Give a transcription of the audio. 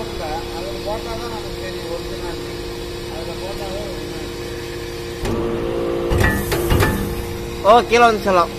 ஓட்டல அதில் போட்டால் தான் நமக்கு தெரியும் ஒரிஜினல். அதில் போட்டால் தான் ஓ கீழே வந்து சொல்லலாம்.